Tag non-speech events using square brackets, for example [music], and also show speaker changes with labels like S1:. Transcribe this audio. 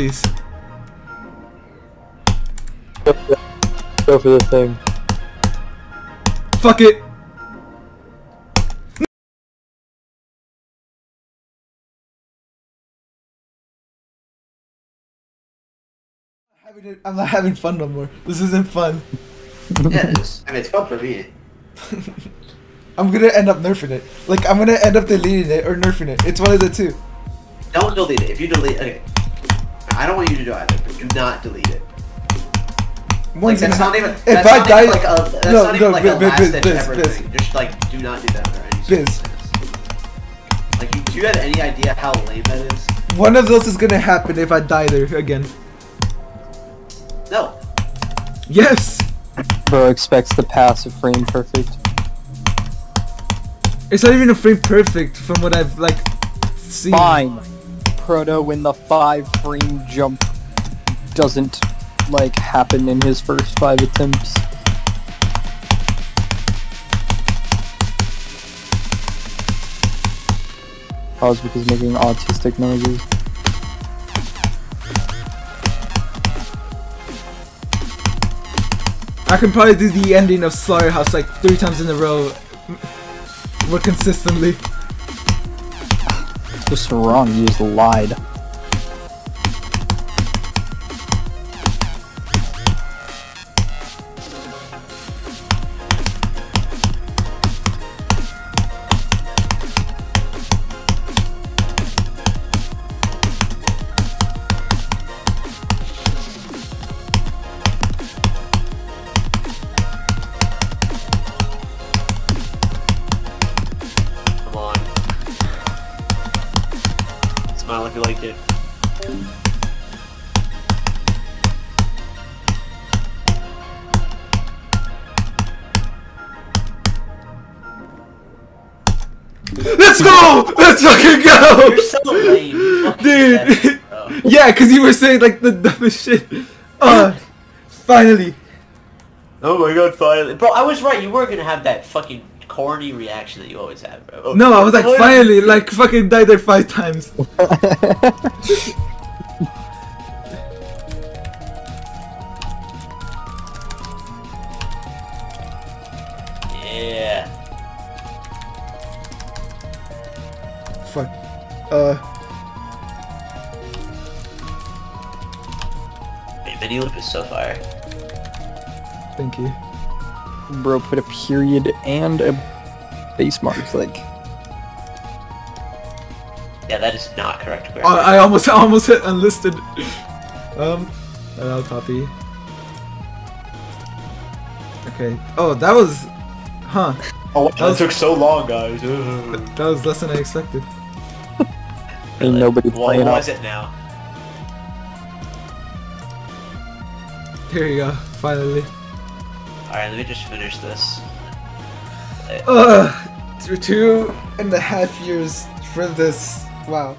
S1: please.
S2: Go for the thing.
S1: Fuck it. I'm not having fun no more. This isn't fun.
S3: Yeah, it is. I mean, it's [laughs] fun for me.
S1: I'm gonna end up nerfing it. Like I'm gonna end up deleting it or nerfing it. It's one of the two.
S3: Don't delete it. If you delete, okay. I don't want you to do either, but do not delete it. Like, that's not even. That's
S1: if I
S3: not
S1: die,
S3: like a. That's
S1: no,
S3: not even
S1: no,
S3: like
S1: Biz,
S3: a
S1: Biz,
S3: last ditch
S1: Biz,
S3: ever
S1: Biz.
S3: thing. Just like, do not do that under any
S1: Biz.
S3: Like, you, do you have any idea how lame that is?
S1: one of those is gonna happen if I die there again.
S3: No.
S1: Yes.
S2: Bro expects the pass a frame perfect.
S1: It's not even a frame perfect from what I've like seen.
S2: Fine. Proto when the five frame jump doesn't like happen in his first five attempts. Pause because making autistic noises.
S1: I can probably do the ending of Slaughterhouse like three times in a row. More consistently.
S2: Just wrong, you just lied.
S3: Smile if you like it.
S1: Let's go! Let's fucking go!
S3: You're so lame. fucking
S1: Dude.
S3: bastard, [laughs]
S1: yeah, cause you were saying like the dumbest shit. Uh, finally.
S3: Oh my god, finally. Bro, I was right. You were gonna have that fucking corny reaction that you always have, bro. Oh,
S1: No, I was like
S3: finally.
S1: finally, like fucking died there five times. [laughs]
S3: Yeah.
S1: Fuck. Uh,
S3: Wait, Mini Loop is so fire.
S1: thank you.
S2: Bro put a period and a base mark, like
S3: Yeah, that is not correct.
S1: Oh, I almost, [laughs] I almost hit unlisted. Um, I'll copy. Okay. Oh, that was, huh?
S4: Oh,
S1: That was-
S4: took so long, guys. [laughs]
S1: That was less than I expected. [laughs]
S2: ain't nobody
S3: What
S2: playing
S3: was
S2: up.
S3: it now?
S1: Here you go. Finally.
S3: Alright, let me just finish this.
S1: Ugh, two and a half years for this. Wow.